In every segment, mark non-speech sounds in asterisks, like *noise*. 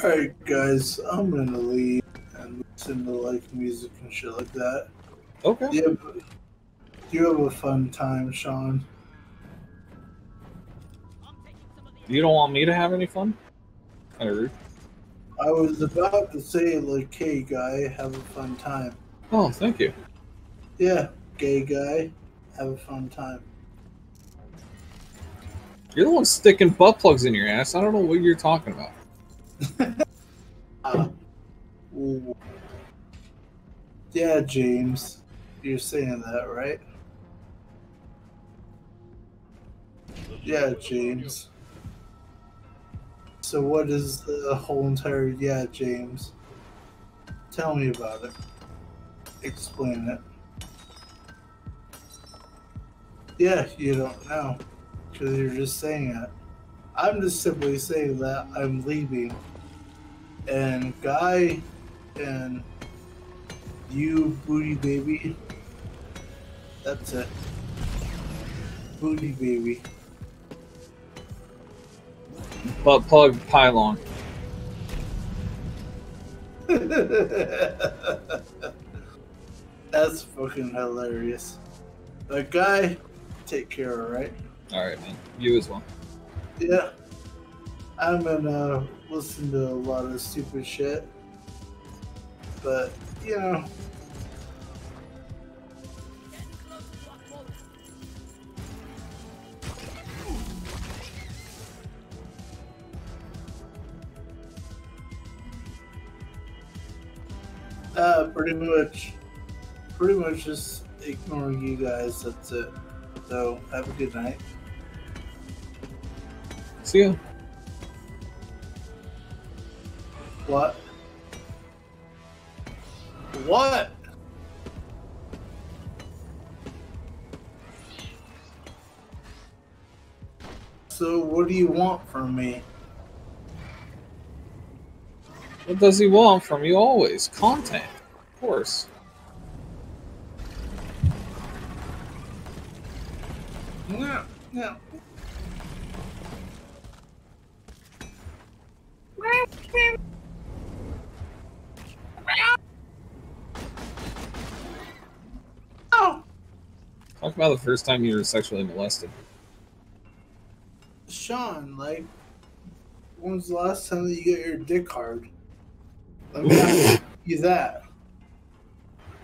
Alright, guys, I'm gonna leave and listen to like music and shit like that. Okay. Yeah, you have a fun time, Sean. You don't want me to have any fun? Kind of rude. I was about to say, like, hey, guy, have a fun time. Oh, thank you. Yeah, gay guy, have a fun time. You're the one sticking butt plugs in your ass. I don't know what you're talking about. *laughs* Ooh. Yeah, James, you're saying that, right? Yeah, James. So what is the whole entire yeah, James? Tell me about it. Explain it. Yeah, you don't know. Because you're just saying it. I'm just simply saying that I'm leaving. And Guy and you, Booty Baby. That's it. Booty Baby. Butt plug pylon. *laughs* That's fucking hilarious. But Guy, take care, alright? All right, man. You as well. Yeah. I'm gonna listen to a lot of stupid shit. But, you know. Uh, pretty much, pretty much just ignoring you guys. That's it. So, have a good night. See ya. What? What? So, what do you want from me? What does he want from you always? Content. Of course. No, no. Talk about the first time you were sexually molested. Sean, like, when was the last time that you got your dick hard? Let me *laughs* ask you that.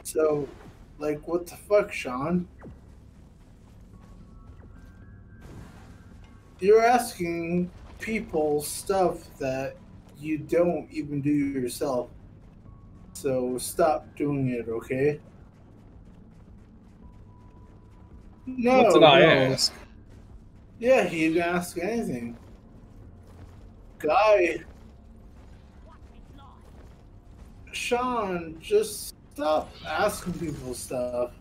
So, like, what the fuck, Sean? You're asking people stuff that you don't even do yourself. So stop doing it, okay? No. what did I no. ask? Yeah, he didn't ask anything. Guy, Sean, just stop asking people stuff.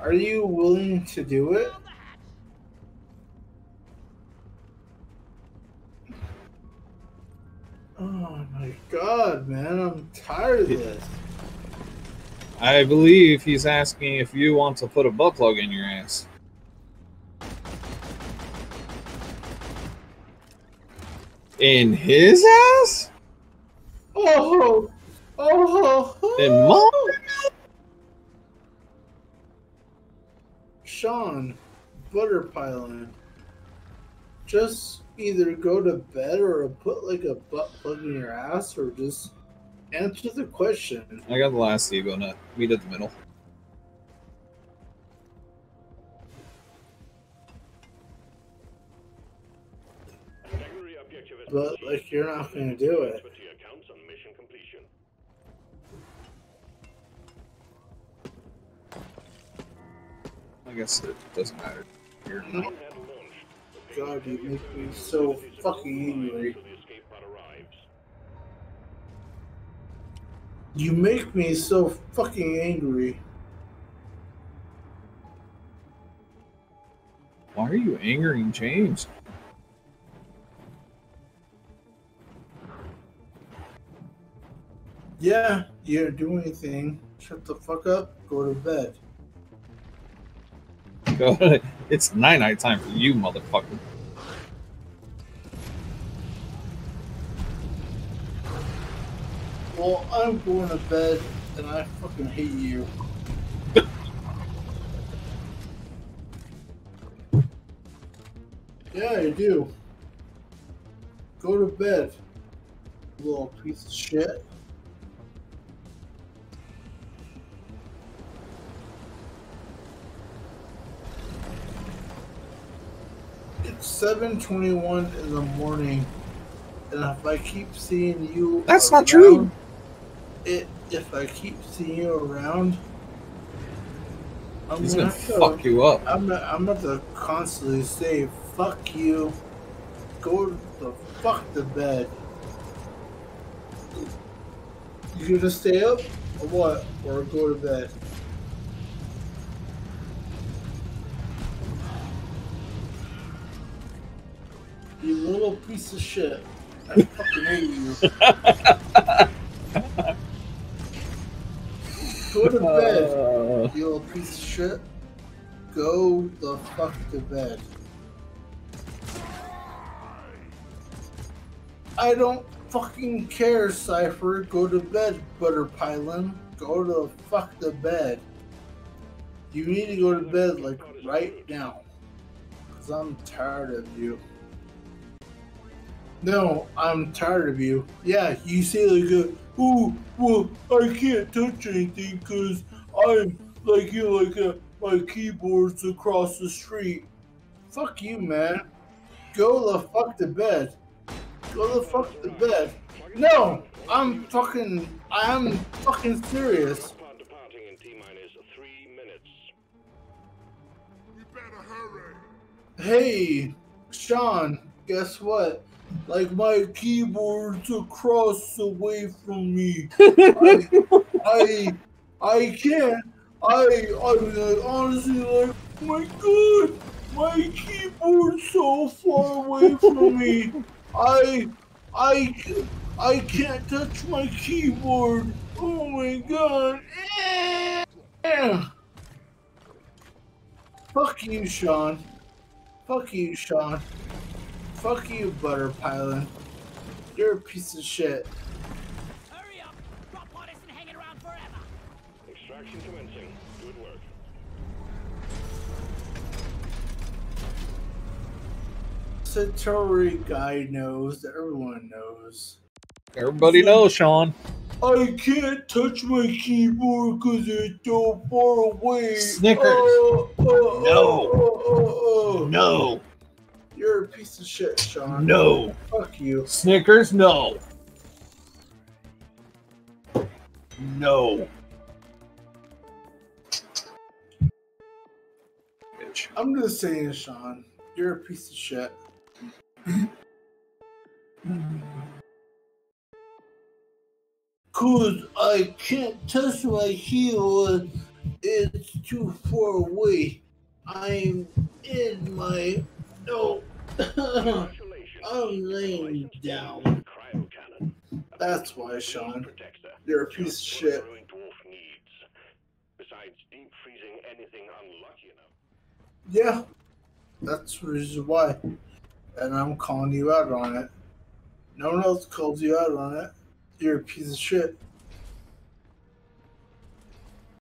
Are you willing to do it? Oh my god, man, I'm tired of this. I believe he's asking if you want to put a butt plug in your ass. In his ass? Oh, oh, In mine? Sean, butter piling. Just either go to bed or put like a butt plug in your ass or just answer the question. I got the last ego nut. Meet at the middle. But like you're not gonna do it. Transfer to your accounts on mission completion. I guess it doesn't matter. Launched. The God, you make me so fucking angry. until the escape pod arrives. You make me so fucking angry. Why are you angering James? Yeah, you didn't do anything. Shut the fuck up. Go to bed. Go- *laughs* it's night night time for you, motherfucker. Well, I'm going to bed, and I fucking hate you. *laughs* yeah, I do. Go to bed, little piece of shit. 7:21 in the morning, and if I keep seeing you, That's not true. around- It if I keep seeing you around, I'm He's gonna, gonna have to- fuck you up. I'm not, I'm going to constantly say "fuck you," go to the fuck to bed. You gonna stay up or what? Or go to bed? Little piece of shit. I fucking hate you. Go to bed, Uh, you little piece of shit. Go the fuck to bed. I don't fucking care, Cypher. Go to bed, Butter Pylon. Go to the fuck to bed. You need to go to bed, like, right now. Because I'm tired of you. No, I'm tired of you. Yeah, you say like, uh, oh, well, I can't touch anything because I'm like you, like uh, my keyboard's across the street. Fuck you, man. Go the fuck to bed. Go the fuck to bed. No, I'm fucking, I'm fucking serious. Hey, Sean, guess what? Like my keyboard's across away from me. *laughs* I, I, I can't. I, I'm like, honestly like, my God, my keyboard's so far away from me. I, I, I can't touch my keyboard. Oh my God. Eh. Fuck you, Sean. Fuck you, Sean. Fuck you, Butter Pylon. You're a piece of shit. Hurry up! Drop pod isn't hanging around forever! Extraction commencing. Good work. Satori guy knows that everyone knows. everybody knows, Sean. I can't touch my keyboard because it's so far away. Snickers. Oh, oh, No. oh, oh. No, You're a piece of shit, Sean. no. Fuck you. Snickers, no. No. Bitch. I'm just saying, Sean. You're a piece of shit. *clears throat* Cause I can't touch my heel. It's too far away. I'm in my no. I'm oh, laying down. That's why, Sean. You're a piece of shit. a growing dwarf needs. Besides deep freezing anything unlucky enough. Yeah, that's the reason why. And I'm calling you out on it. No one else calls you out on it. You're a piece of shit.